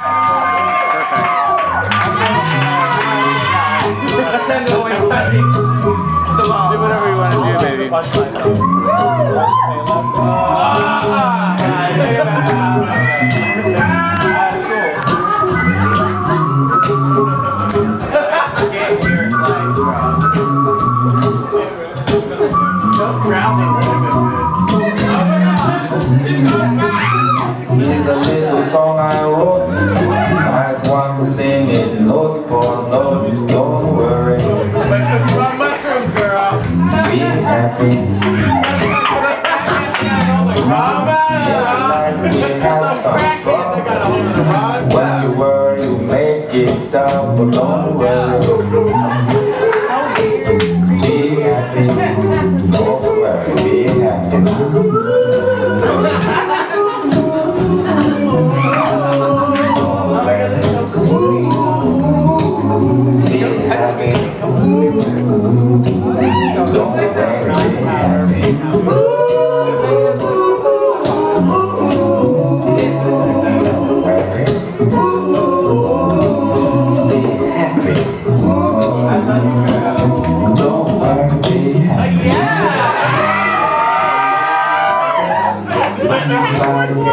Do whatever you want to do, baby. A little song I wrote. Sing it note for note. Don't worry, be happy. Yeah, life may have some trouble. When you worry, you make it but don't worry. Be happy. Don't worry, be happy.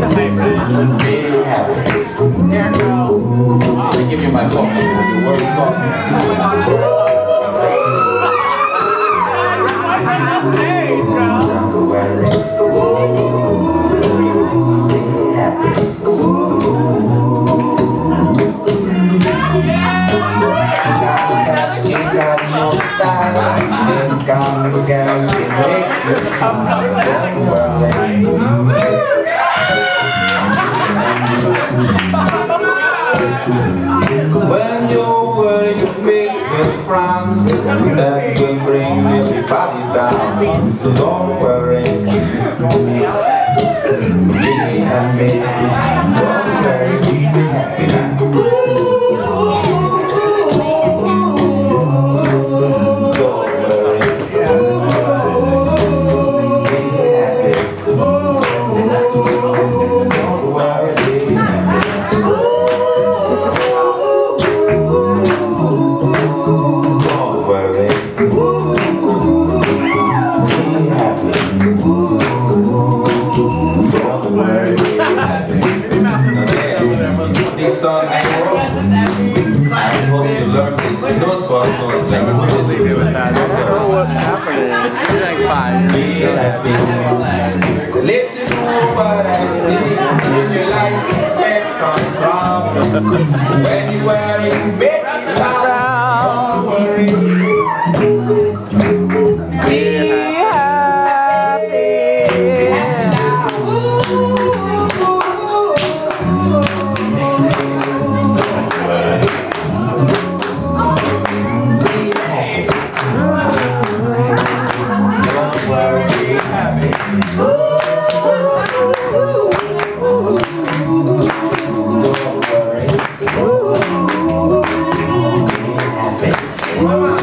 took your bed, don't worry, be happy. Landlord say your rent is late. He may have to let me. Give you my phone. You worry about me. Don't worry. Be happy. Ain't got no style, ain't got no gas to When you're worried, your face will frown That will bring everybody down. So don't worry. Be happy. Don't Don't happy. This song wrote. I you learned it. Not with I don't know what's happening. Like five. Happy. Listen to what I drum. When you are in bed, Happy.